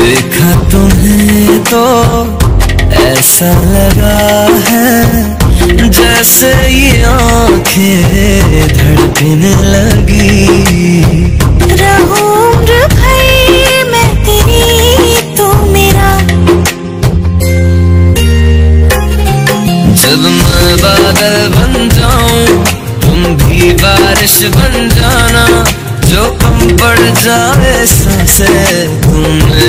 देखा तुम्हें तो ऐसा लगा है जैसे ये आँखें धड़कने लगी। मेरा। जब मैं बादल बन जाऊँ तुम भी बारिश बन जाना जो कम पड़ जाए सांसे तुमने